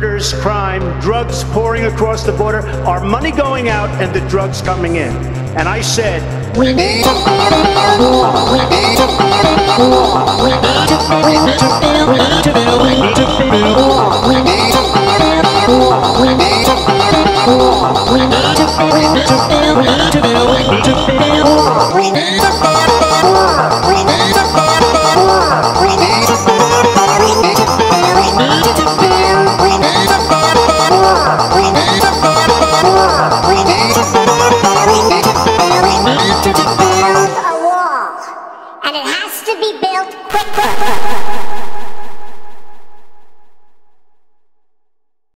murders, crime, drugs pouring across the border, our money going out and the drugs coming in. And I said, we need to build a wall. We need to build a wall. We need to build to build to build. We need to build a wall. We need to build a wall. We need to build a wall. We need to build to build to build. We need to build a wall. We need to to build a wall, and it has to be built quick.